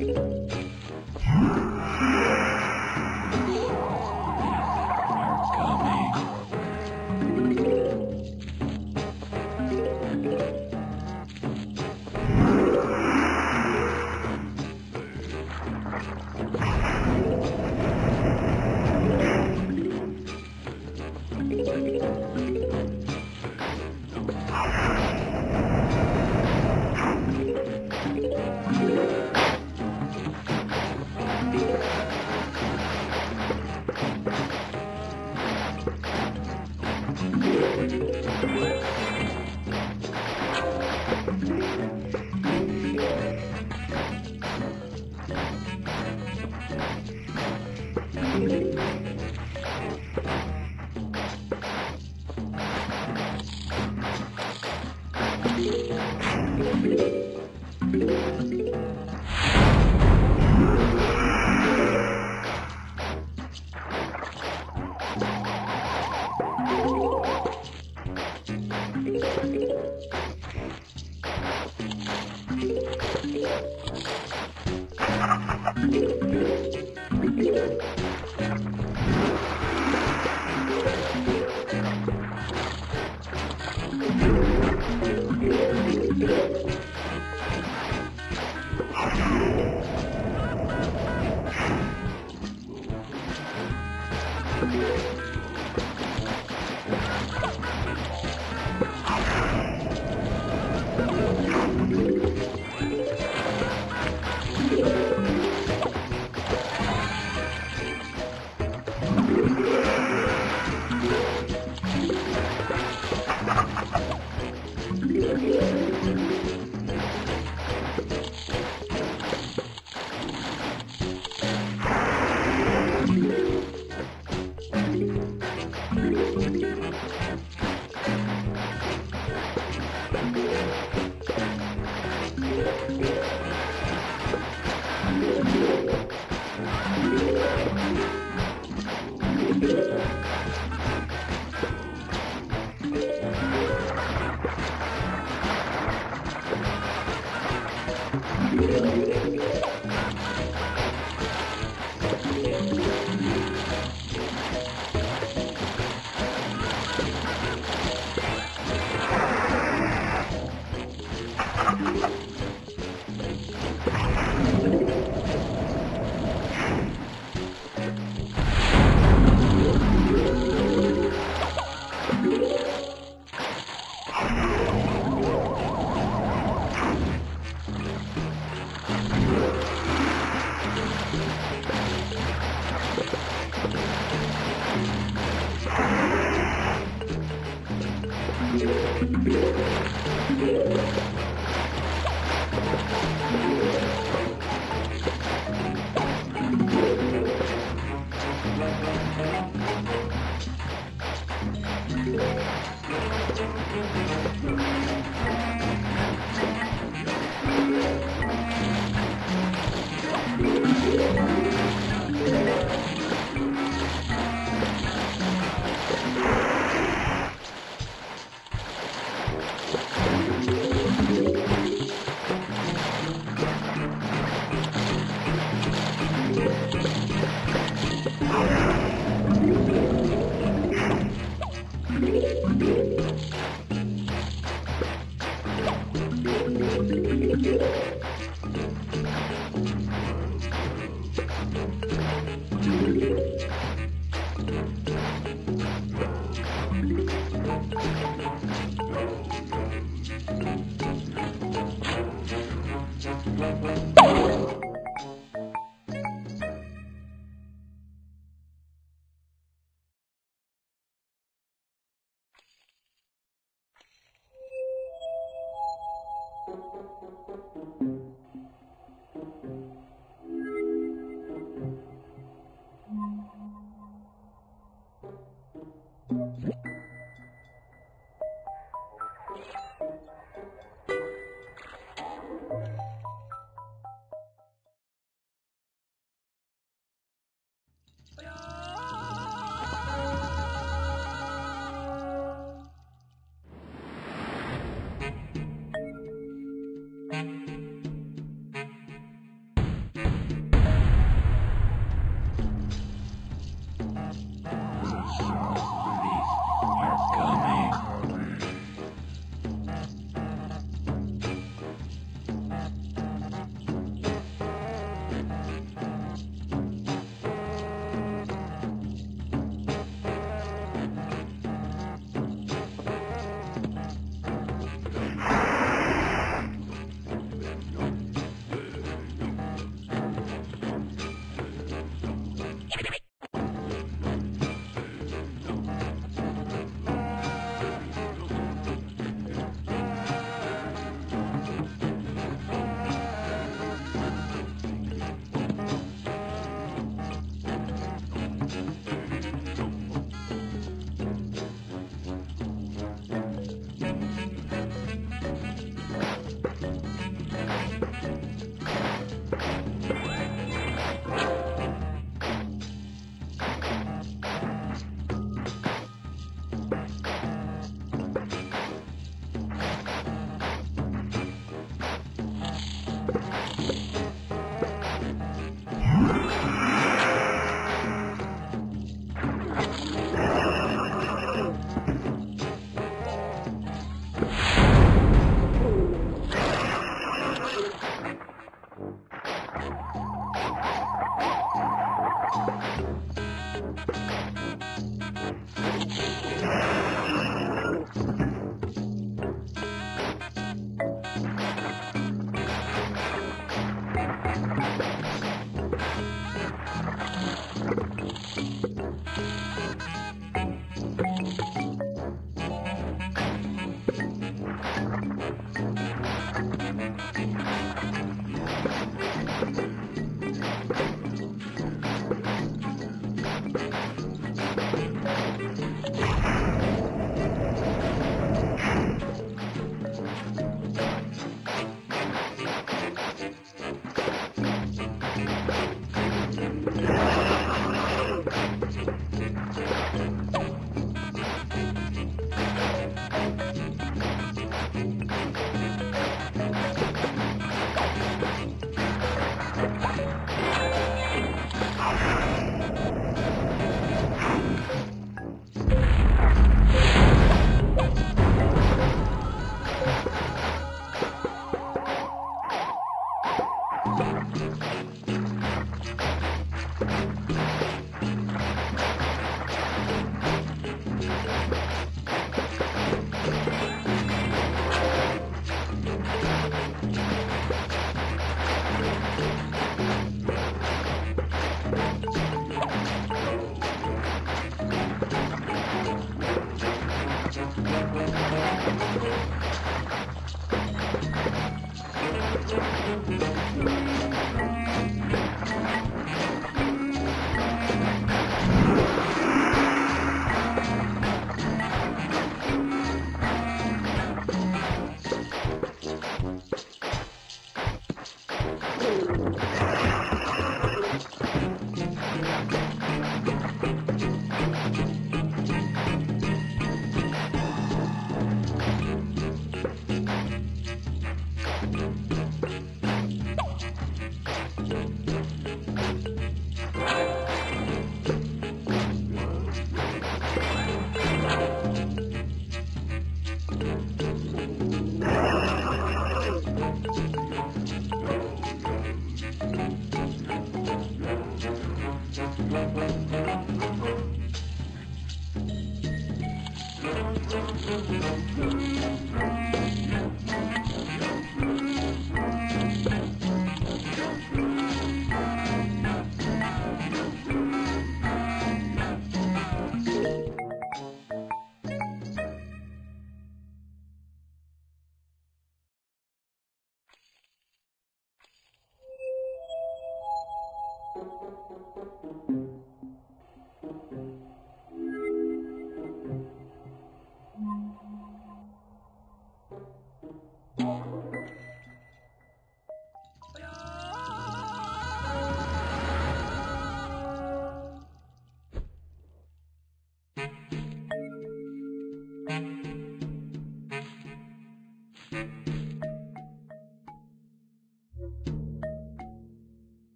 Hmm. Yeah.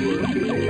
何?